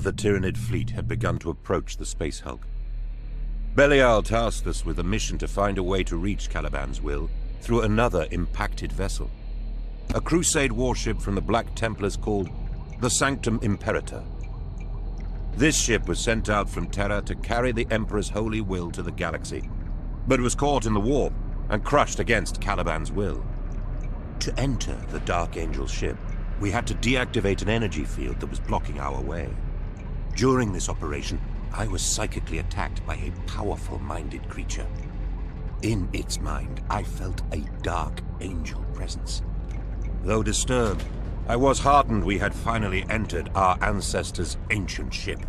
the Tyranid fleet had begun to approach the Space Hulk. Belial tasked us with a mission to find a way to reach Caliban's will through another impacted vessel. A Crusade warship from the Black Templars called the Sanctum Imperator. This ship was sent out from Terra to carry the Emperor's holy will to the galaxy, but was caught in the warp and crushed against Caliban's will. To enter the Dark Angel ship, we had to deactivate an energy field that was blocking our way. During this operation, I was psychically attacked by a powerful-minded creature. In its mind, I felt a dark angel presence. Though disturbed, I was heartened we had finally entered our ancestors' ancient ship.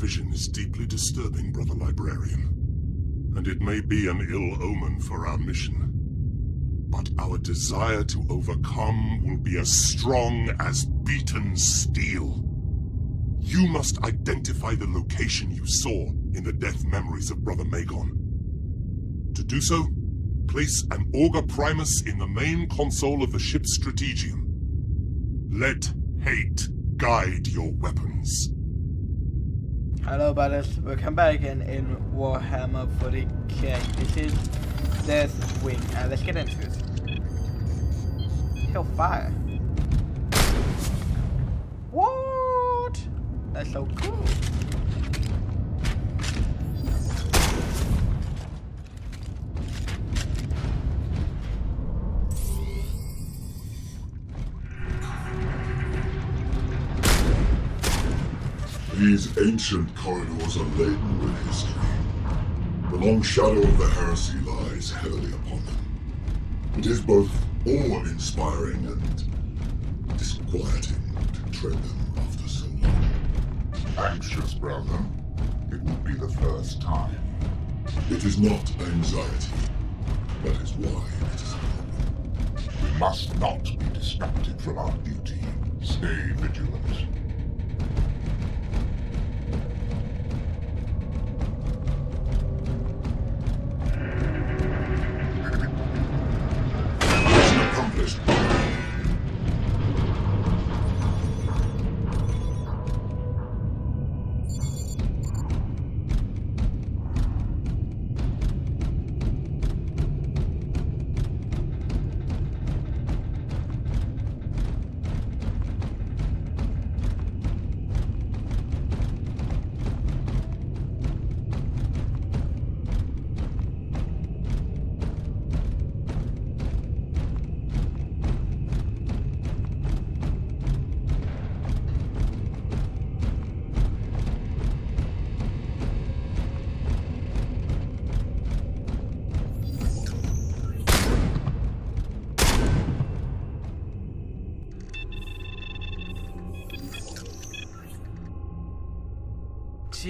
vision is deeply disturbing, Brother Librarian. And it may be an ill omen for our mission. But our desire to overcome will be as strong as beaten steel. You must identify the location you saw in the death memories of Brother Magon. To do so, place an Augur Primus in the main console of the ship's strategium. Let hate guide your weapons. Hello brothers, welcome back again in Warhammer 40k. This is Deathwing. Uh, let's get into it. Hellfire. What? That's so cool. These ancient corridors are laden with history. The long shadow of the heresy lies heavily upon them. It is both awe-inspiring and disquieting to tread them after so long. Anxious, brother? It would be the first time. It is not anxiety. That is why it is a problem. We must not be distracted from our duty. Stay vigilant.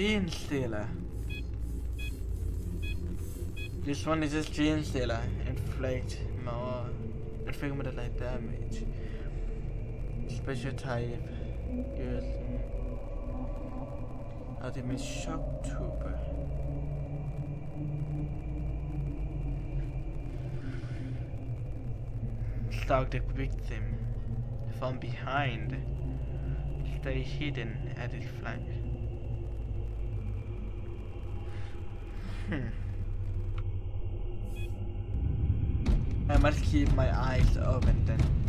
Genestealer. This one is just Genestealer. Inflict more. Inflict more light damage. Special type. Use. Ultimate Shock Trooper. Stalk the victim from behind. Stay hidden at its flank. Hmm. I must keep my eyes open then.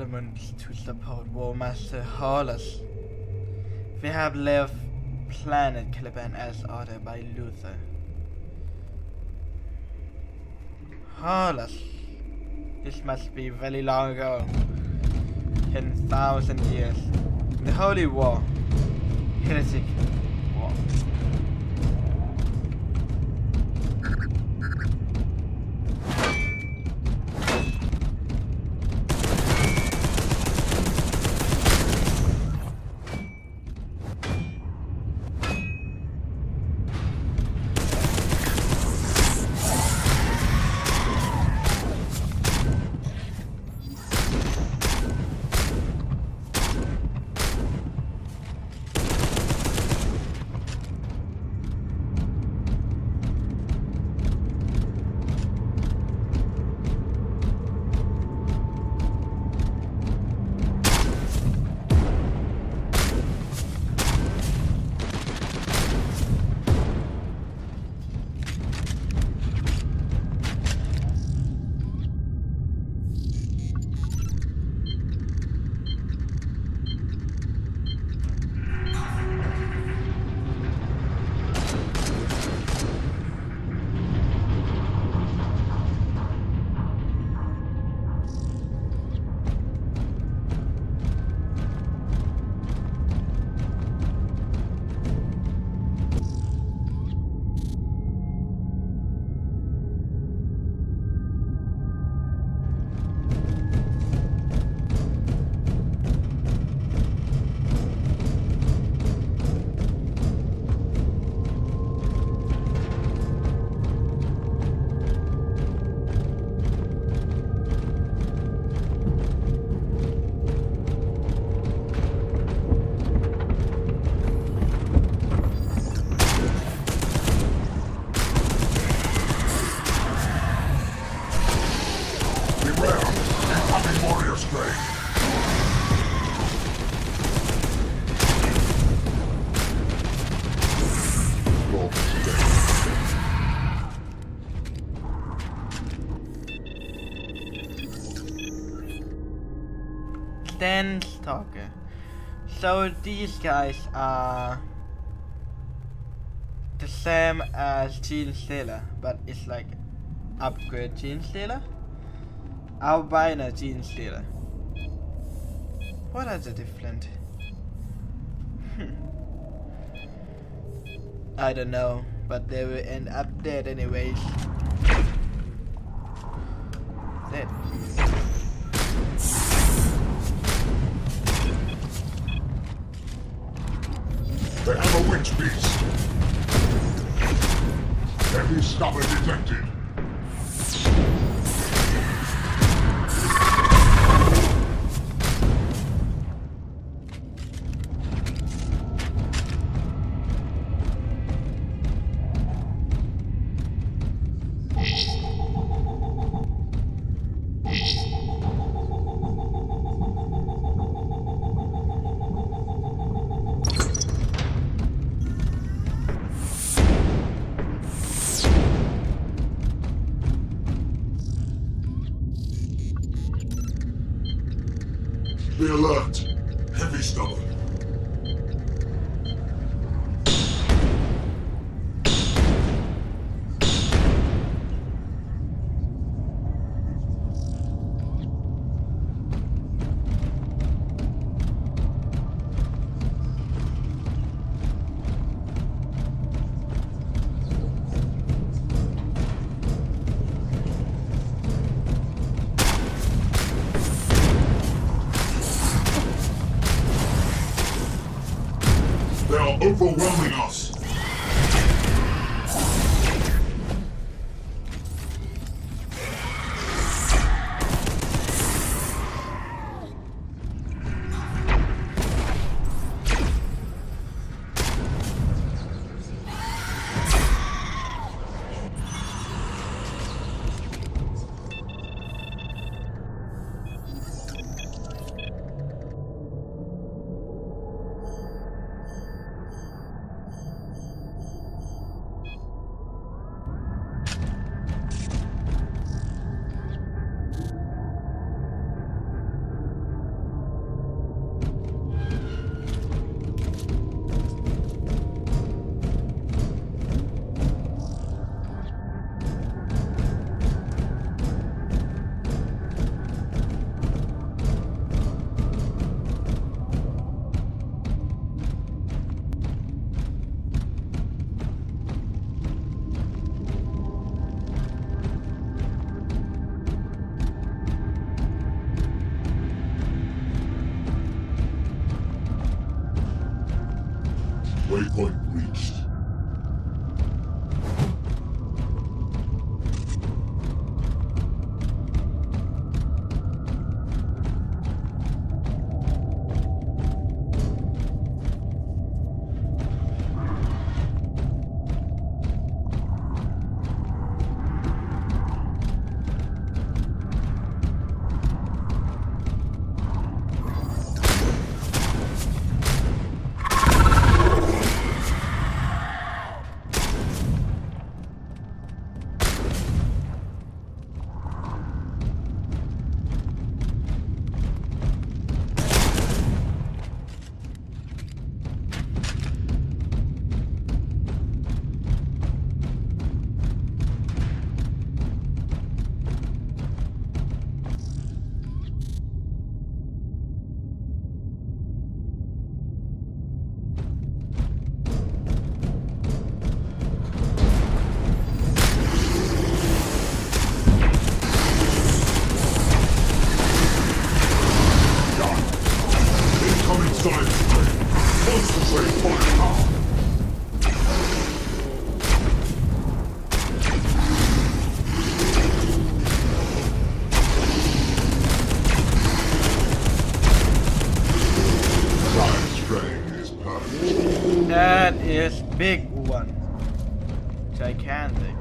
To support War Master Horus. We have left planet Caliban as ordered by Luther. Horus. This must be very long ago. 10,000 years. The Holy War. Heretic So these guys are the same as Genestealer, but it's like upgrade Genestealer? Albino Genestealer. What are the different? I don't know, but they will end up dead anyways. Dead. Heavy stubber detected! this big one. Gigantic.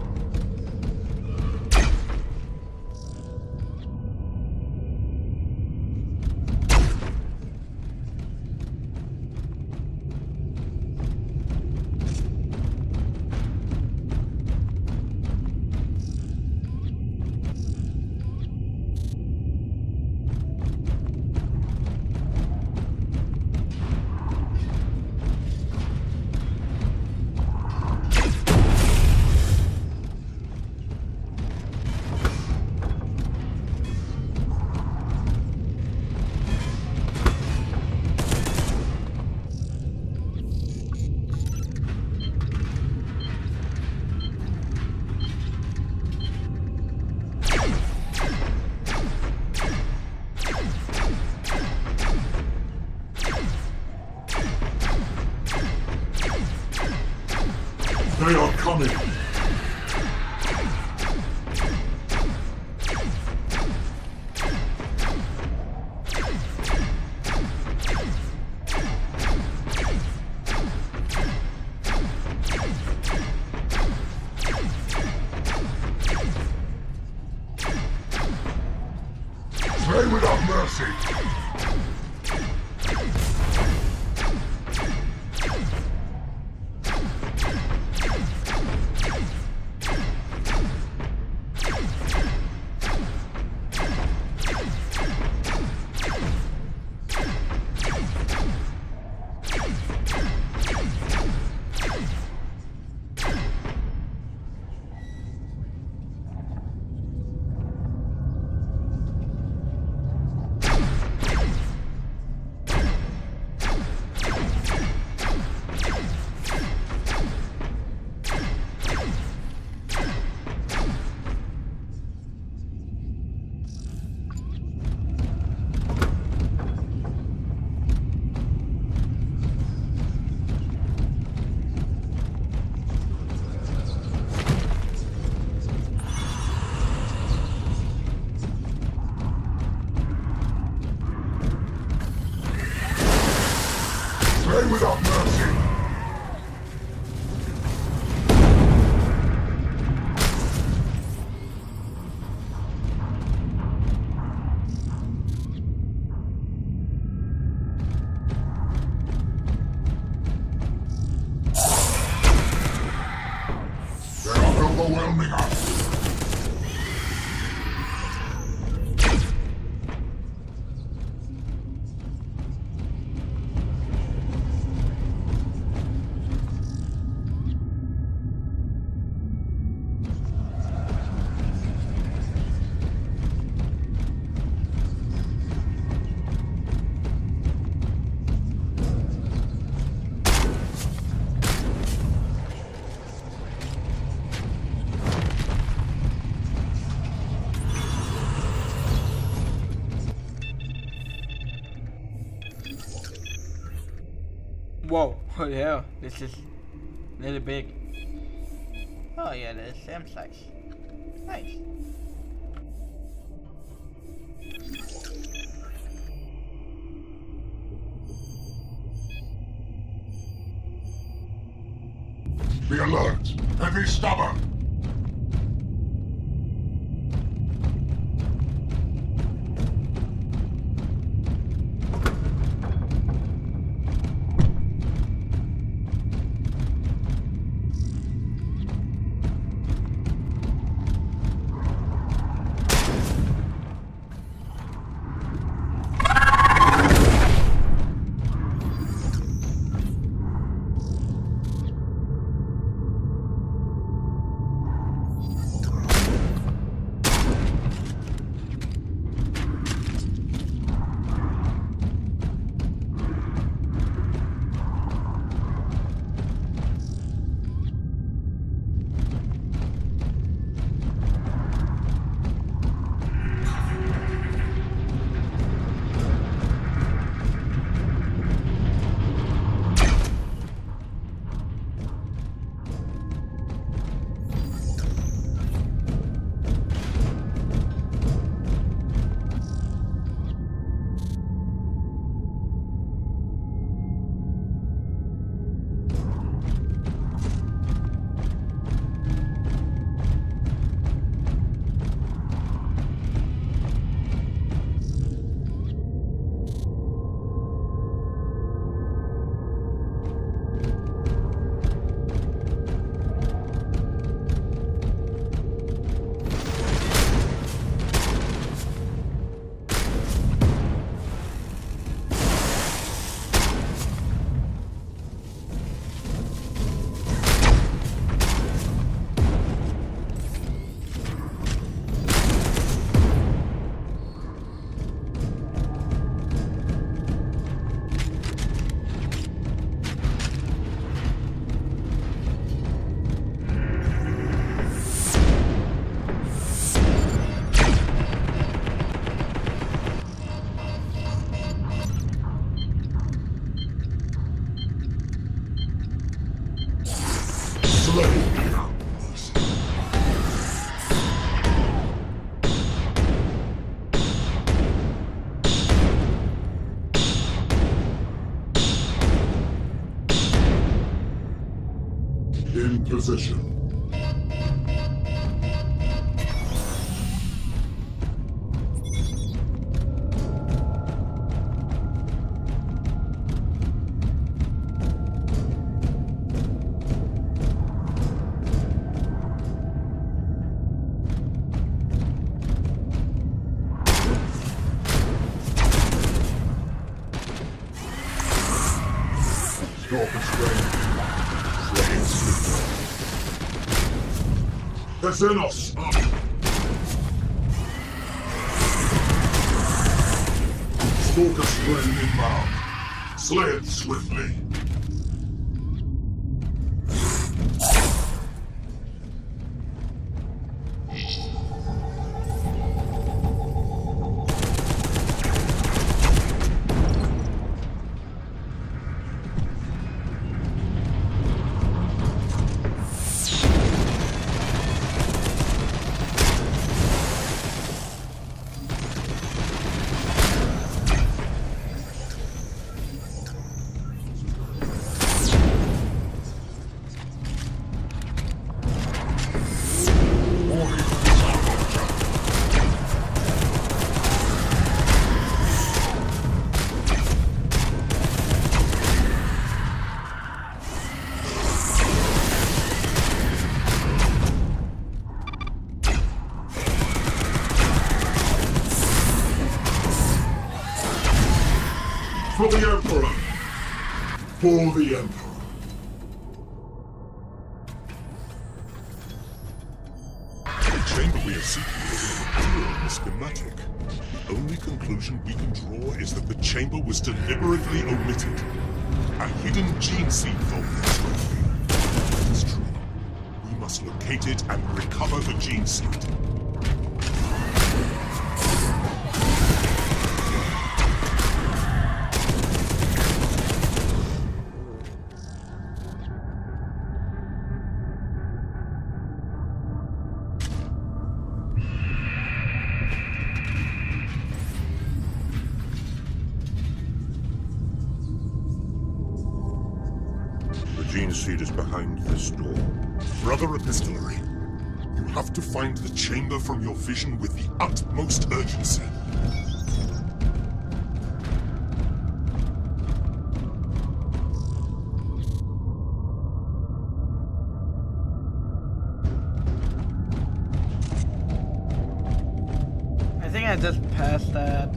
Slay without mercy. Yeah, this is really big. Oh yeah, the same size. Nice. Be alert. Heavy stubber. In position. Xenos. for the emperor. You have to find the chamber from your vision with the utmost urgency. I think I just passed that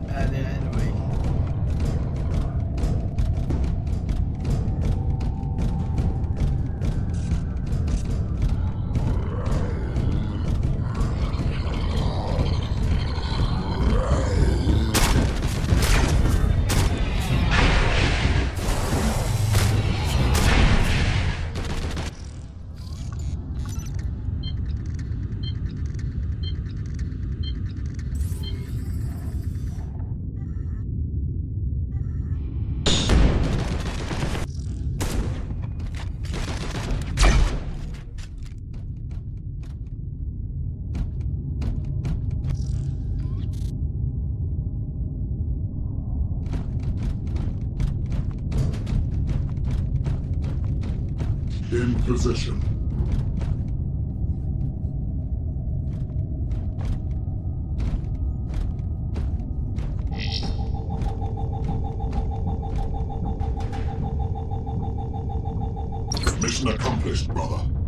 accomplished, brother.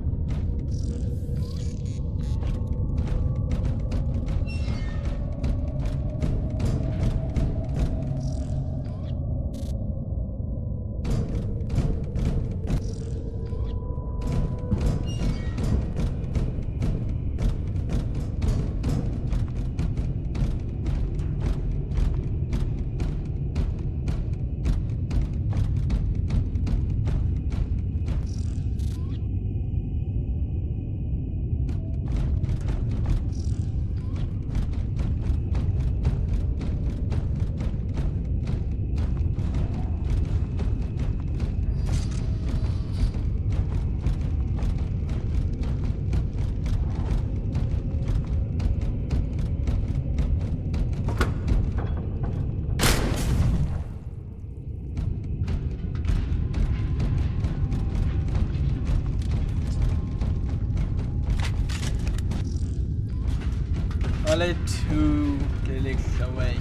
Two clinics away.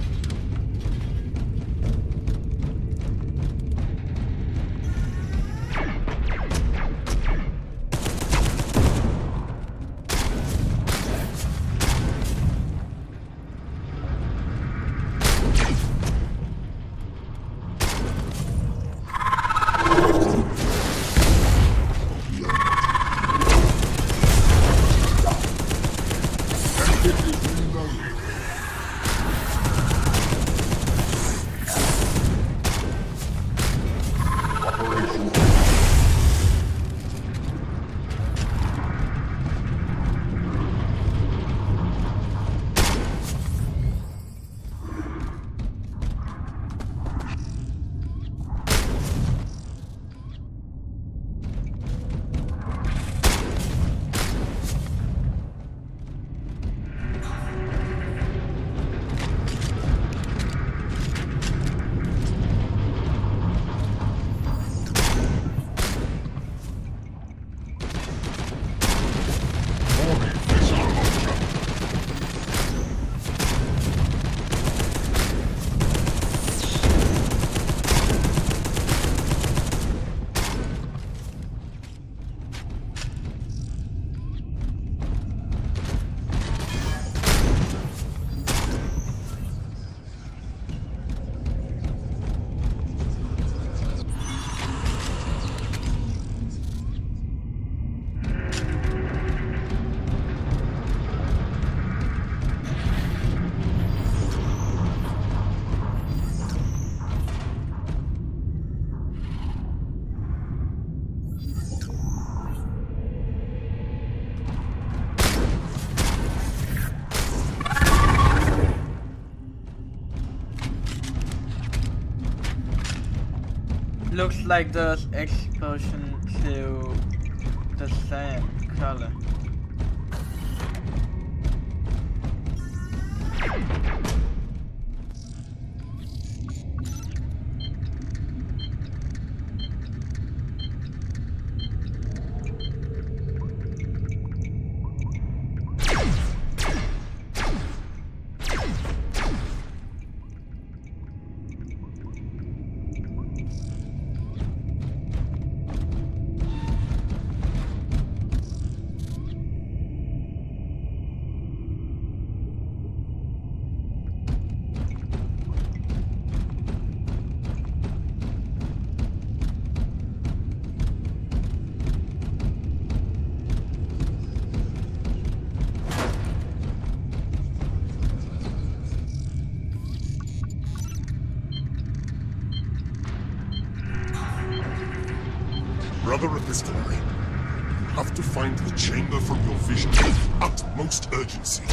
Like the explosion Brother Epistolary, you have to find the chamber from your vision with utmost urgency.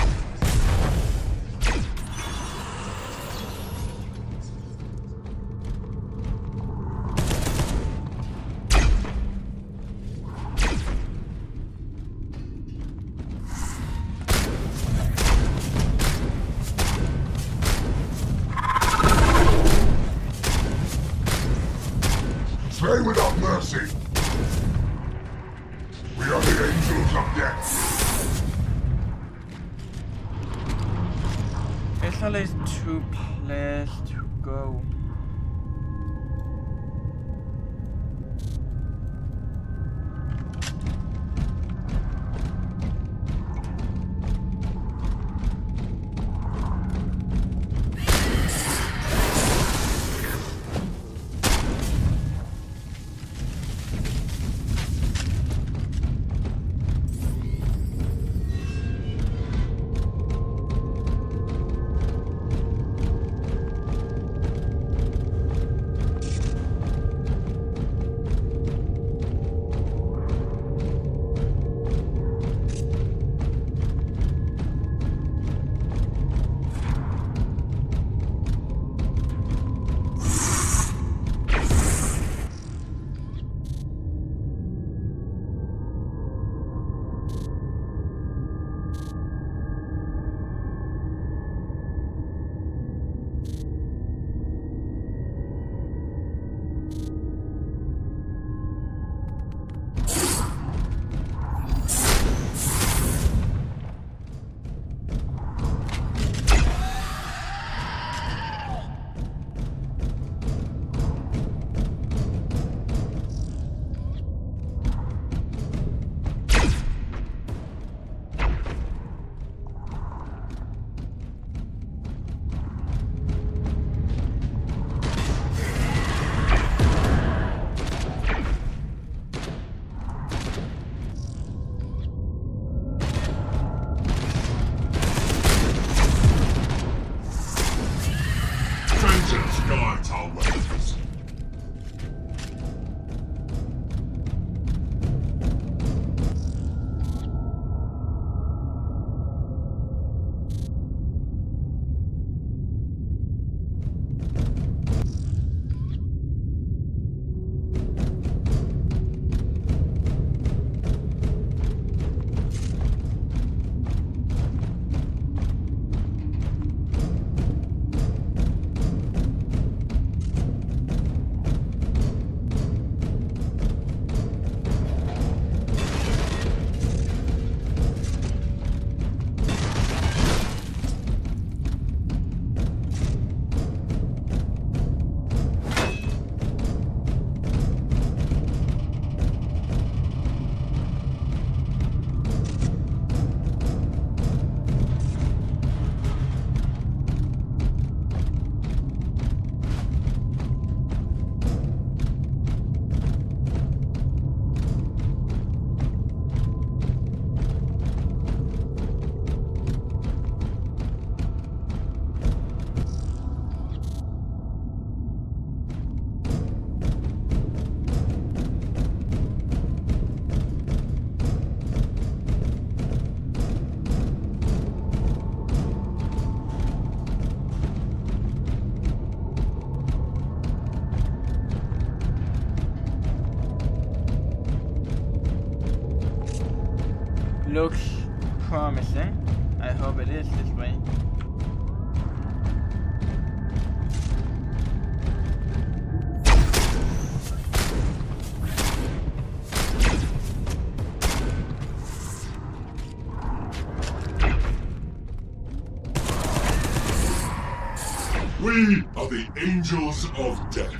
Angels of Death.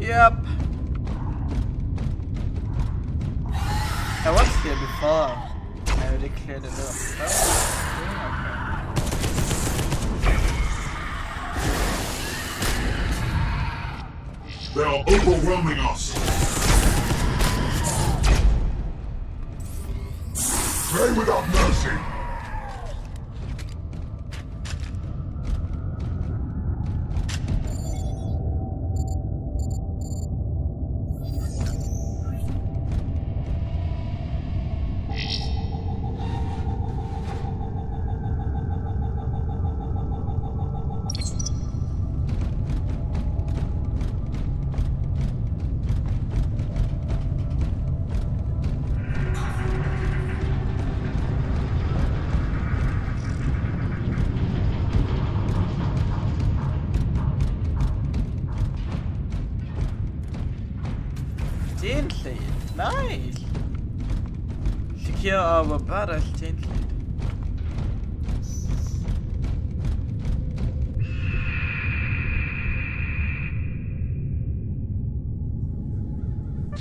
Yep. I was here before. I already cleared it up. Oh, They are overwhelming us. Play without mercy.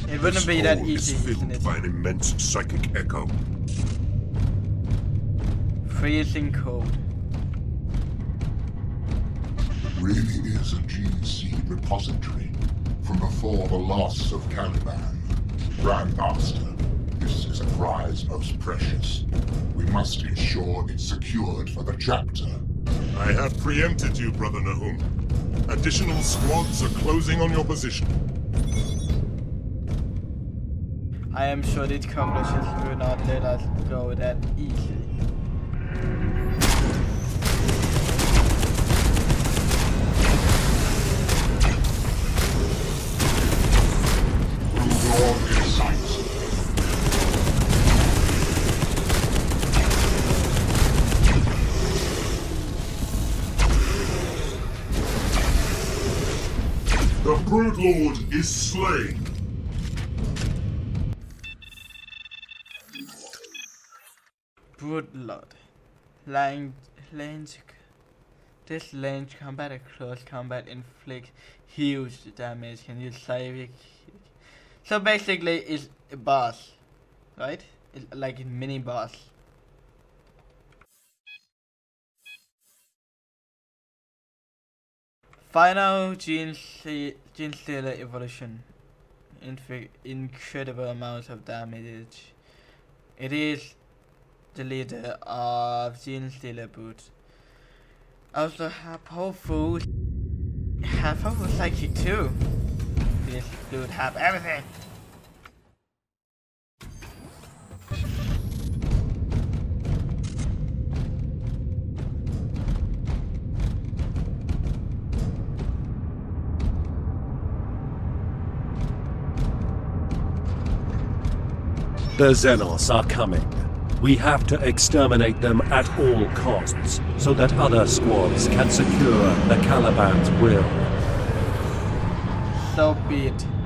It wouldn't This be that easy, is isn't filled it? by an immense psychic echo. Freezing cold. really is a gene seed repository from before the loss of Caliban. Grandmaster, this is a prize most precious. We must ensure it's secured for the chapter. I have preempted you, Brother Nahum. Additional squads are closing on your position. I am sure these cockroaches will not let us go that easily. The Brood Lord is slain. Broodlord. Range, range. This range combat and close combat inflict huge damage and use psychic. So basically, it's a boss, right? It's like a mini boss. Final Gene, Genestealer Evolution. Inf- incredible amounts of damage. It is the leader of the Stealer Boot. Also have powerful have powerful psychic too. This dude have everything. The Xenos are coming. We have to exterminate them at all costs, so that other squads can secure the Caliban's will. So be it.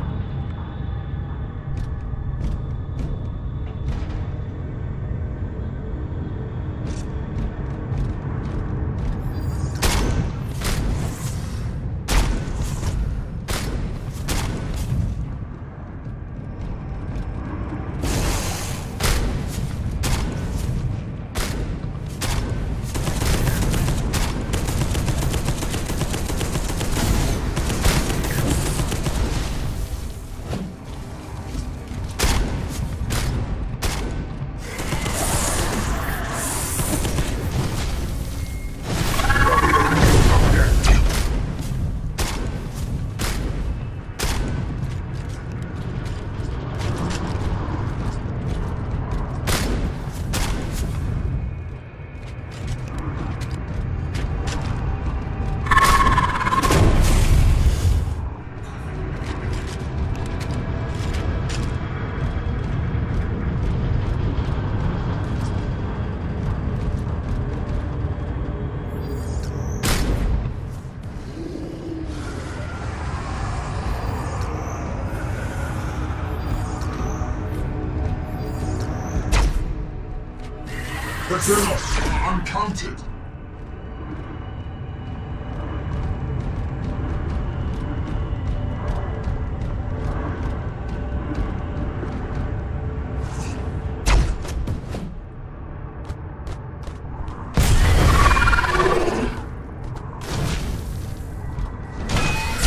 The Xenos are uncounted.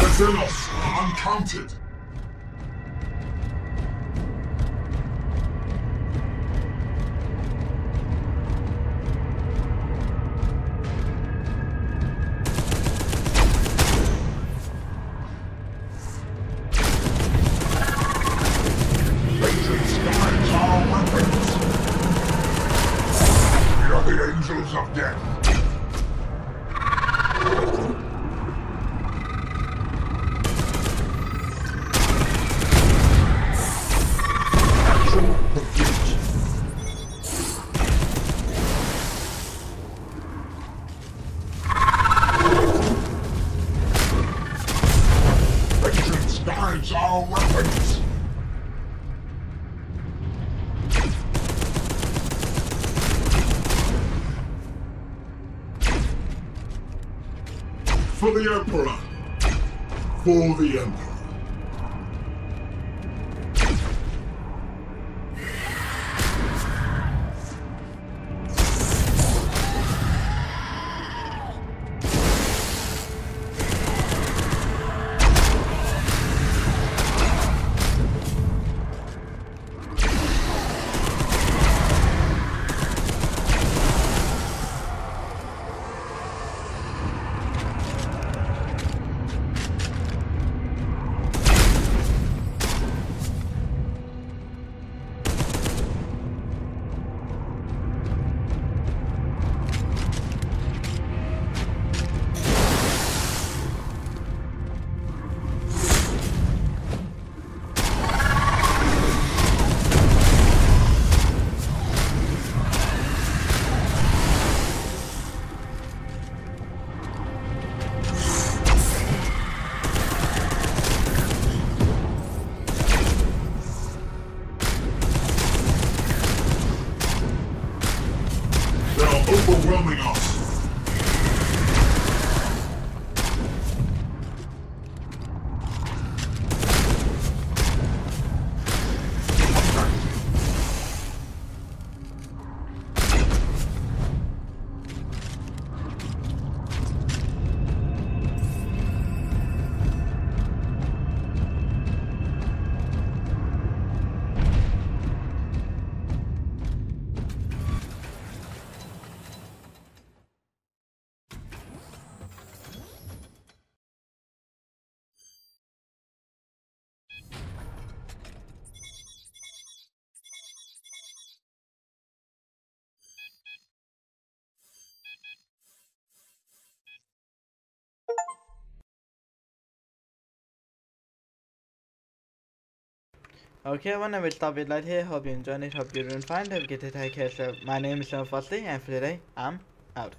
The Xenos For Okay, everyone, I will stop it right here. Hope you enjoyed it. Hope you're doing fine. A good day. Take care. So, my name is Snowy Frosty, and for today, I'm out.